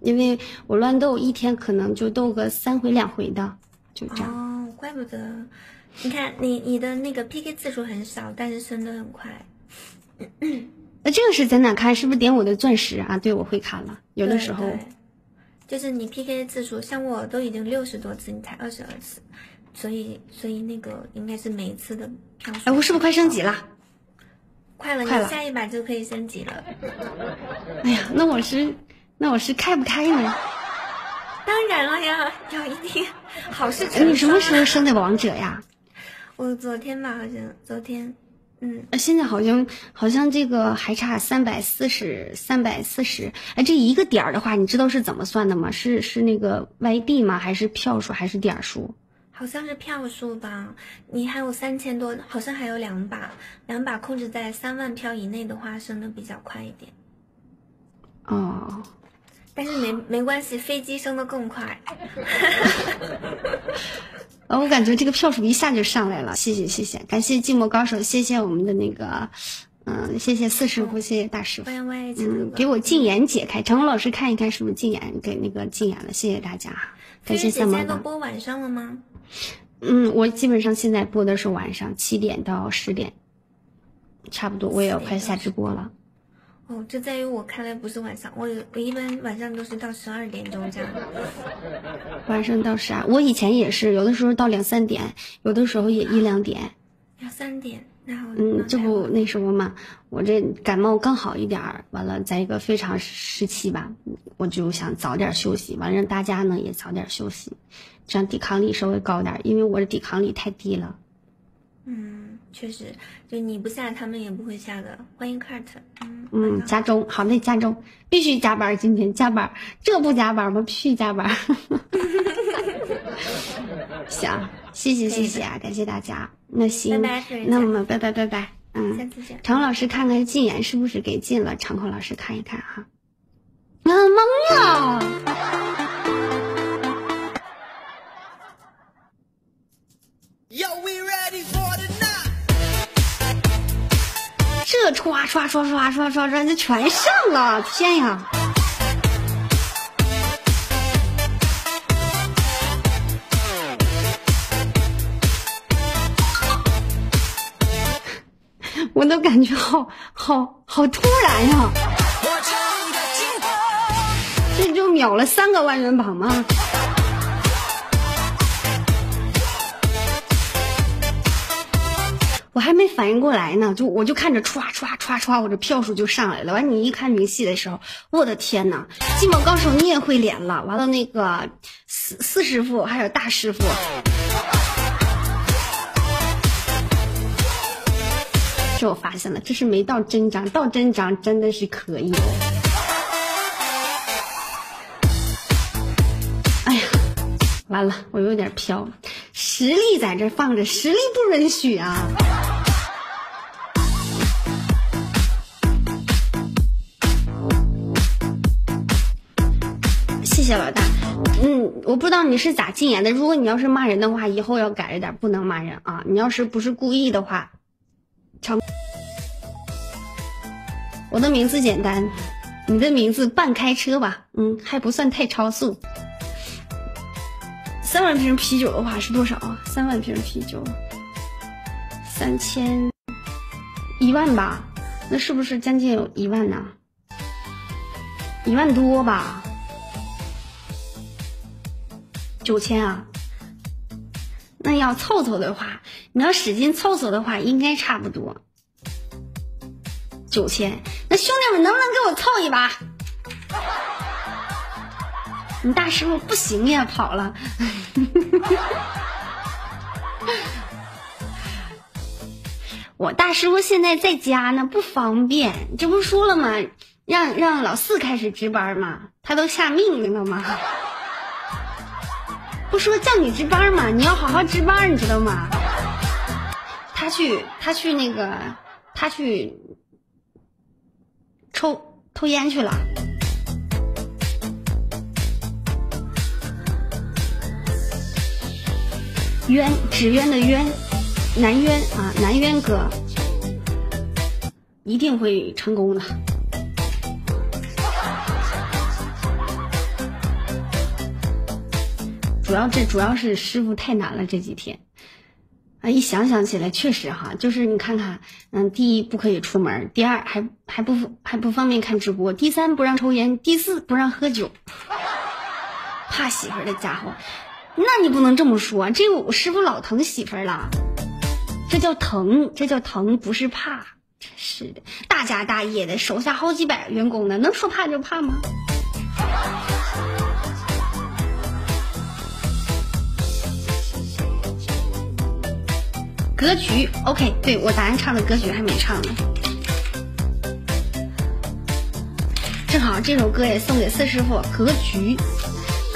因为我乱斗一天可能就斗个三回两回的，就这样。哦，怪不得。你看你你的那个 PK 次数很少，但是升的很快。那这个是在哪看？是不是点我的钻石啊？对，我会看了，有的时候。就是你 PK 的次数，像我都已经六十多次，你才二十二次，所以所以那个应该是每一次的票数。哎，我是不是快升级？了？快了，快了你下一把就可以升级了。哎呀，那我是那我是开不开呢？当然了呀，要一定好事你什么时候升的王者呀？我昨天吧，好像昨天，嗯，呃现在好像好像这个还差三百四十，三百四十。哎，这一个点儿的话，你知道是怎么算的吗？是是那个 YD 吗？还是票数？还是点数？好像是票数吧。你还有三千多，好像还有两把，两把控制在三万票以内的话，升的比较快一点。哦，但是没没关系，飞机升的更快。呃，我感觉这个票数一下就上来了，谢谢谢谢，感谢寂寞高手，谢谢我们的那个，嗯，谢谢四师傅，谢谢大师傅欢，迎 Y 强嗯，给我禁言解开，成龙老师看一看是不是禁言给那个禁言了，谢谢大家，感谢三毛现在都。播晚上了吗？嗯，我基本上现在播的是晚上七点到十点，差不多，我也要快下直播了。哦，这在于我看来不是晚上，我我一般晚上都是到十二点钟这样。晚上到十二，我以前也是，有的时候到两三点，有的时候也一两点。两三点，那好，嗯，这不那时候嘛，我这感冒刚好一点儿，完了在一个非常时期吧，我就想早点休息，完了让大家呢也早点休息，这样抵抗力稍微高点儿，因为我的抵抗力太低了。嗯，确实，就你不下，他们也不会下的。欢迎 cart，嗯嗯，加钟，好嘞，加钟，必须加班儿，今天加班儿，这不加班儿吗？必须加班儿。行，谢谢谢谢啊，感谢大家。那行，那我们拜拜拜拜。下嗯，次见。常老师看看禁言是不是给禁了？长空老师看一看哈。啊，懵了。这刷刷刷刷刷刷刷，这全上了！天呀！我都感觉好好好突然呀！这就秒了三个万元榜吗？我还没反应过来呢，就我就看着歘歘歘歘，我这票数就上来了。完，你一看明细的时候，我的天呐，金毛高手你也会连了。完了，那个四四师傅还有大师傅，这我发现了，这是没到真章，到真章真的是可以哦。哎呀，完了，我有点飘，实力在这放着，实力不允许啊。老大。嗯，我不知道你是咋禁言的。如果你要是骂人的话，以后要改着点，不能骂人啊。你要是不是故意的话，成。我的名字简单，你的名字半开车吧，嗯，还不算太超速。三万瓶啤酒的话是多少啊？三万瓶啤酒，三千一万吧？那是不是将近有一万呢？一万多吧？九千啊？那要凑凑的话，你要使劲凑凑的话，应该差不多九千。那兄弟们能不能给我凑一把？你大师傅不行呀，跑了。我大师傅现在在家呢，不方便。这不说了吗？让让老四开始值班吗？他都下命令了吗？不说叫你值班吗？你要好好值班，你知道吗？他去，他去那个，他去抽抽烟去了。冤，纸鸢的冤，南渊啊，南渊哥一定会成功的。主要这主要是师傅太难了，这几天啊，一想想起来确实哈，就是你看看，嗯，第一不可以出门，第二还还不还不方便看直播，第三不让抽烟，第四不让喝酒，怕媳妇儿的家伙。那你不能这么说，这我师傅老疼媳妇儿了，这叫疼，这叫疼，不是怕。真是的，大家大业的，手下好几百员工呢，能说怕就怕吗？格局，OK，对我答案唱的歌曲还没唱呢，正好这首歌也送给四师傅，格局。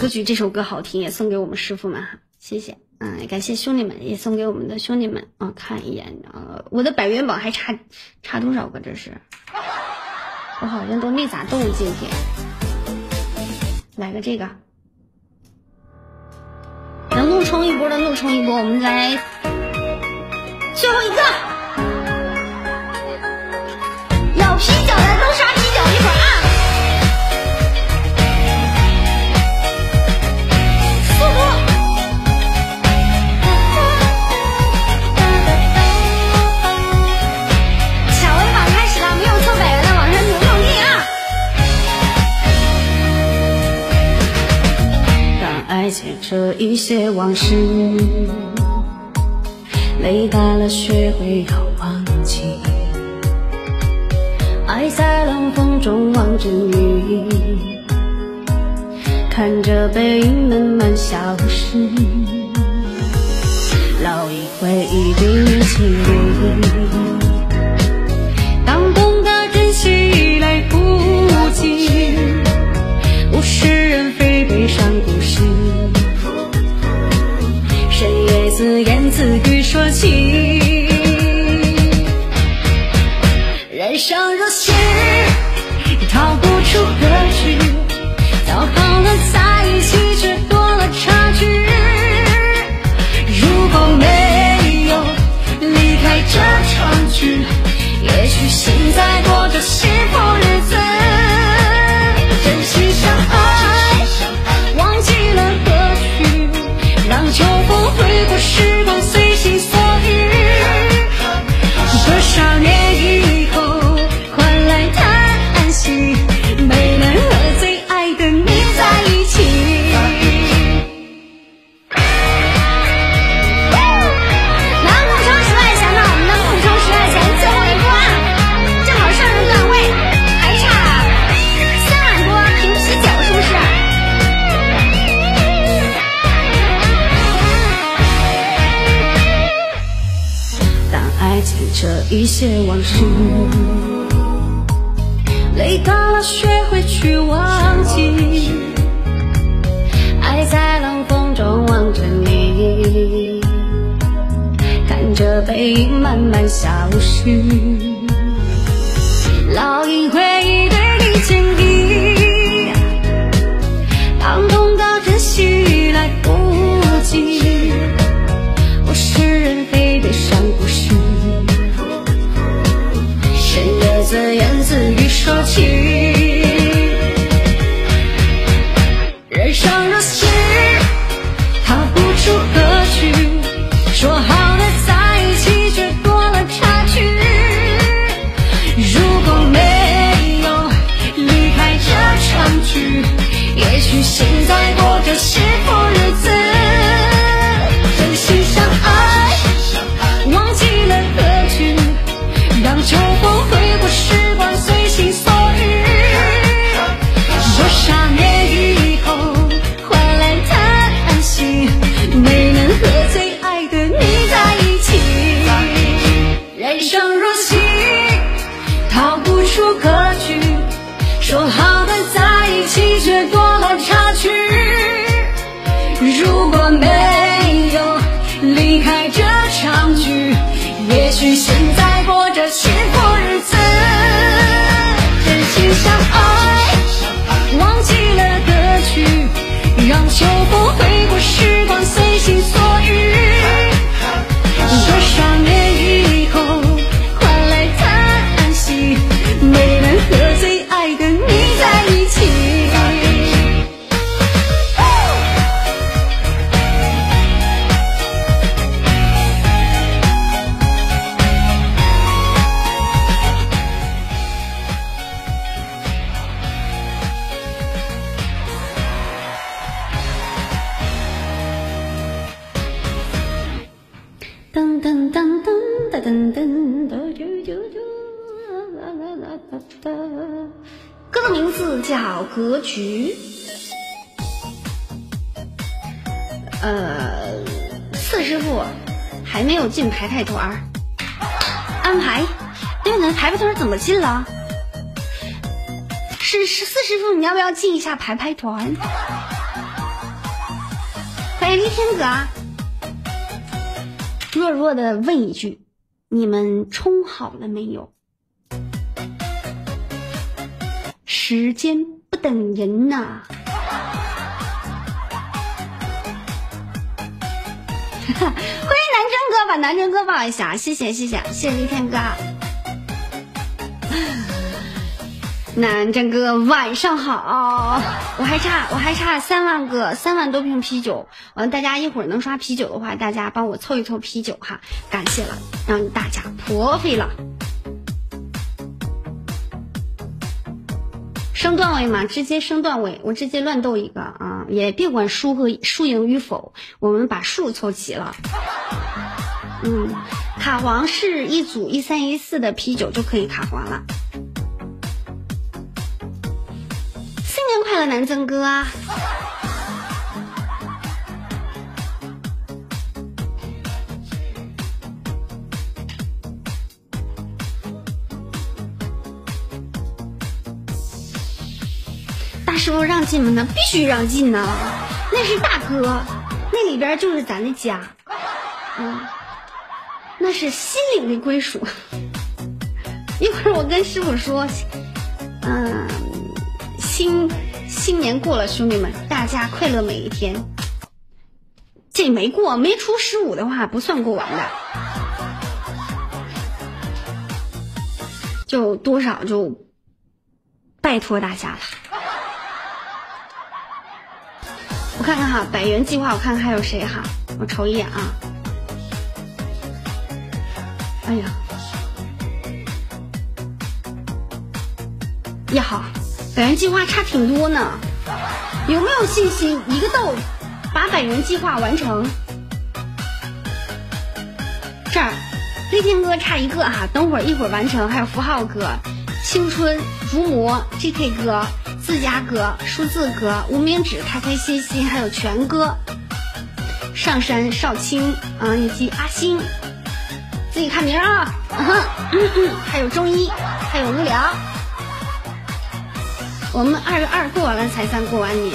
格局这首歌好听，也送给我们师傅们哈，谢谢，嗯，感谢兄弟们，也送给我们的兄弟们。啊，看一眼啊，我的百元榜还差差多少个？这是，我好像都没咋动今天，来个这个，能怒冲一波的怒冲一波，我们来最后一个，有啤酒的都刷啤酒，一会儿啊。速度！小违法开始了，没有凑百元的往上努努力啊！当爱牵扯一些往事，泪干了，学会要忘记。爱在冷风中望着你。看着背影慢慢消失，烙印回忆对你情侣。当懂得珍惜已来不及，物是人非悲伤故事，自言自语说起。人生若是逃不出格局。早好了，在一起却多了差距。如果没有离开这场剧，也许现在过着幸福日子。风好《格局》。呃，四师傅还没有进排排团儿，安排。对了，排排团怎么进了？是是四师傅，你要不要进一下排排团？欢迎立天哥！弱弱的问一句：你们冲好了没有？时间不等人呐、欢迎南征哥，把南征哥抱一下，谢谢谢谢谢谢立天哥。南征哥晚上好，我还差我还差三万个三万多瓶啤酒，完了大家一会儿能刷啤酒的话，大家帮我凑一凑啤酒哈，感谢了，让大家破费了。升段位嘛，直接升段位，我直接乱斗一个啊，也别管输和输赢与否，我们把数凑齐了。嗯，卡皇是一组一三一四的啤酒就可以卡皇了。新年快乐，南增哥！大师傅让进吗？那必须让进呢，那是大哥，那里边就是咱的家，嗯，那是心灵的归属。一会儿我跟师傅说，嗯，新新年过了，兄弟们，大家快乐每一天。这没过，没出十五的话不算过完的，就多少就拜托大家了。我看看哈，百元计划，我看看还有谁哈，我瞅一眼啊。哎呀，呀好，百元计划差挺多呢，有没有信心一个豆把百元计划完成？这儿，飞天哥差一个哈，等会儿一会儿完成，还有符号哥、青春如魔、JK 哥、自家哥、数字哥、无名指、开开心心，还有全哥、上山少卿啊、以及阿星、自己看名啊。还有中医，还有无聊。我们二月二过完了才算过完年。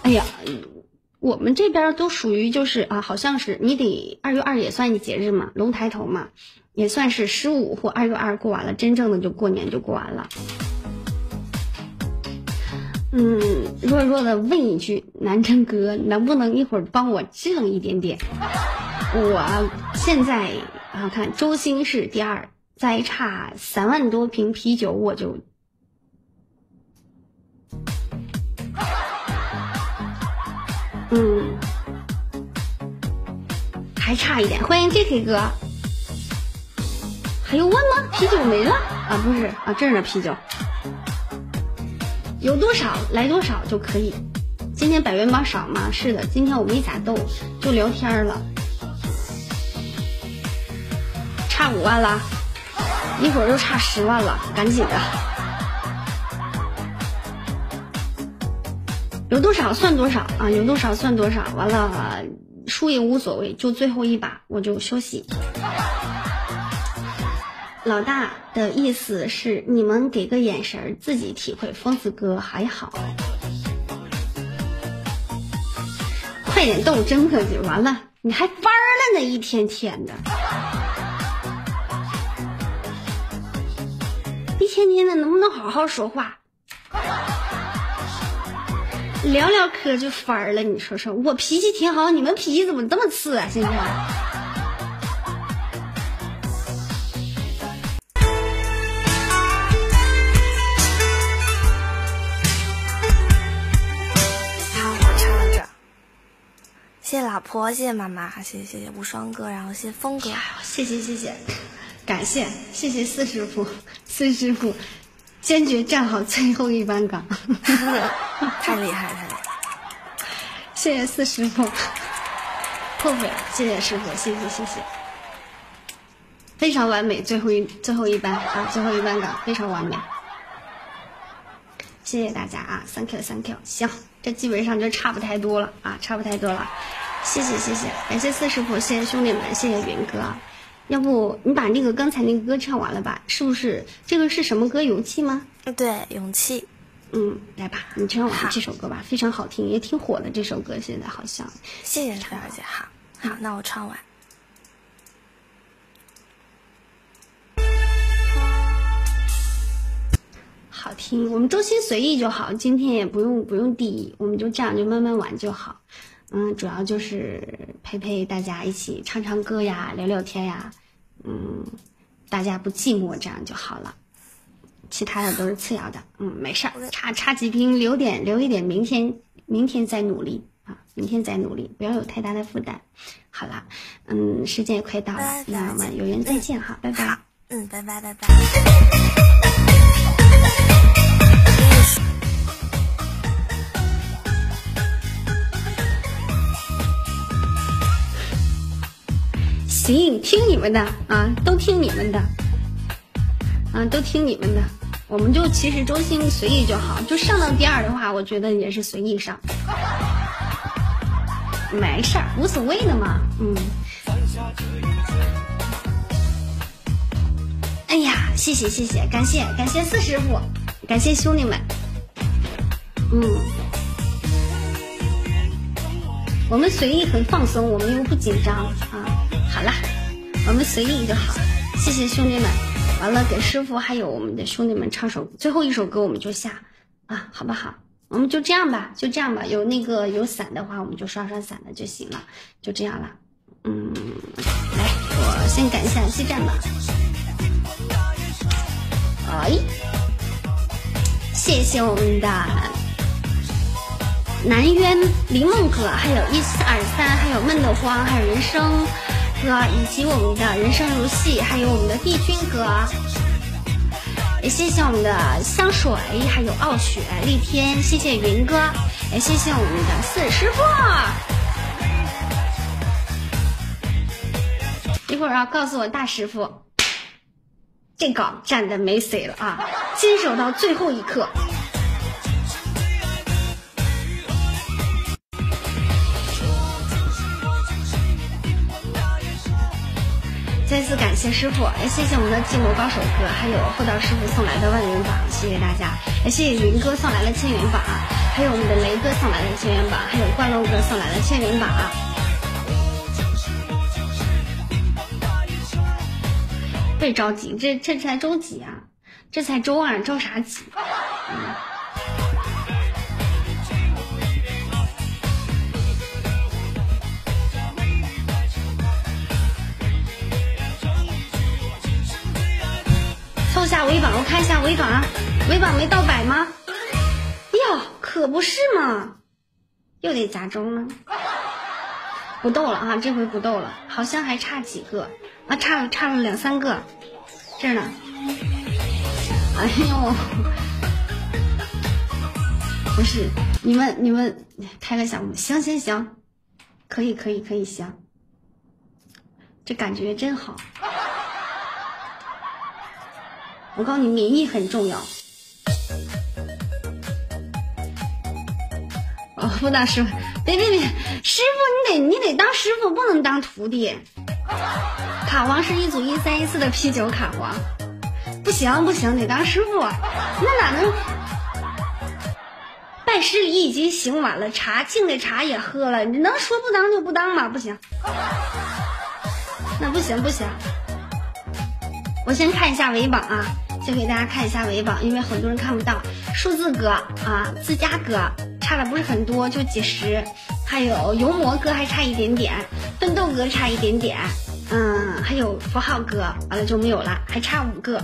哎呀，我们这边都属于就是啊，好像是你得二月二也算一节日嘛，龙抬头嘛，也算是十五或二月二过完了，真正的就过年就过完了。嗯，弱弱的问一句，南城哥，能不能一会儿帮我挣一点点？我现在啊，看周星是第二，再差三万多瓶啤酒我就。嗯，还差一点。欢迎 J.K 哥，还有问吗？啤酒没了啊？不是啊，这儿呢啤酒。有多少来多少就可以。今天百元包少吗？是的，今天我没咋斗，就聊天了。差五万了，一会儿就差十万了，赶紧的。有多少算多少啊！有多少算多少。完了，输赢无所谓，就最后一把我就休息。老大的意思是你们给个眼神儿，自己体会。疯子哥还好，快点动，真客气。完了，你还班儿了呢，一天天的，一天天的，能不能好好说话？聊聊嗑就翻了，你说说，我脾气挺好，你们脾气怎么这么次啊？现在。老婆，谢谢妈妈，谢谢谢谢无双哥，然后谢谢峰哥，谢谢谢谢，感谢谢谢四师傅，四师傅坚决站好最后一班岗，太厉害太厉害。谢谢四师傅，破费了，谢谢师傅，谢谢谢谢，非常完美，最后一最后一班啊，最后一班岗非常完美，谢谢大家啊，thank you thank you，行，这基本上就差不太多了啊，差不太多了，谢谢谢谢，感谢四师傅，谢谢兄弟们，谢谢云哥，要不你把那个刚才那个歌唱完了吧？是不是这个是什么歌？勇气吗？对，勇气。嗯，来吧，你唱完这首歌吧，非常好听，也挺火的。这首歌现在好像。谢谢菲儿姐，好好，那我唱完。好听，我们周心随意就好，今天也不用不用第一，我们就这样就慢慢玩就好。嗯，主要就是陪陪大家一起唱唱歌呀，聊聊天呀，嗯，大家不寂寞这样就好了。其他的都是次要的，嗯，没事儿，差差几瓶留点留一点，明天明天再努力啊，明天再努力，不要有太大的负担。好了，嗯，时间也快到了，那我们有缘再见哈，拜拜。嗯，拜拜拜拜。行，听你们的啊，都听你们的。啊，都听你们的，我们就其实中心随意就好，就上到第二的话，我觉得也是随意上，没事儿，无所谓的嘛，嗯。哎呀，谢谢谢谢，感谢感谢四师傅，感谢兄弟们，嗯，我们随意很放松，我们又不紧张啊。好了，我们随意就好，谢谢兄弟们。完了，给师傅还有我们的兄弟们唱首最后一首歌，我们就下啊，好不好？我们就这样吧，就这样吧。有那个有伞的话，我们就刷刷伞的就行了，就这样了。嗯，来，我先赶一下激战吧。哎，谢谢我们的南渊林梦可，还有一四二三，还有闷得慌，还有人生。哥，以及我们的人生如戏，还有我们的帝君哥，也谢谢我们的香水，还有傲雪立天，谢谢云哥，也谢谢我们的四师傅。一会儿要告诉我大师傅，这岗站的没谁了啊，坚守到最后一刻。再次感谢师傅，也谢谢我们的寂寞高手哥，还有厚道师傅送来的万元榜，谢谢大家，也谢谢云哥送来的千元榜，还有我们的雷哥送来的千元榜，还有冠漏哥送来的千元榜。别着急，这这才周几啊？这才周二，着啥急？嗯下微榜，我看一下微榜，啊，尾榜没到百吗？哟，可不是嘛，又得加钟了。不斗了啊，这回不斗了，好像还差几个啊，差了差了两三个，这儿呢。哎呦，不是你们你们开个小目，行行行，可以可以可以行，这感觉真好。我告诉你，免疫很重要。哦，不当师傅，别别别，师傅你得你得当师傅，不能当徒弟。卡皇是一组一三一四的啤酒卡皇，不行不行，得当师傅，那哪能？拜师礼已经行完了，茶敬的茶也喝了，你能说不当就不当吗？不行，那不行不行。我先看一下尾榜啊，先给大家看一下尾榜，因为很多人看不到。数字哥啊，自家哥差的不是很多，就几十。还有油魔哥还差一点点，奋斗哥差一点点，嗯，还有符号哥，完了就没有了，还差五个。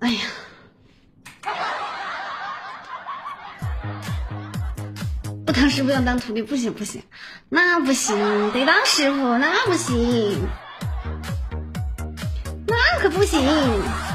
哎呀，不当师傅要当徒弟，不行不行，那不行，得当师傅，那不行，不行。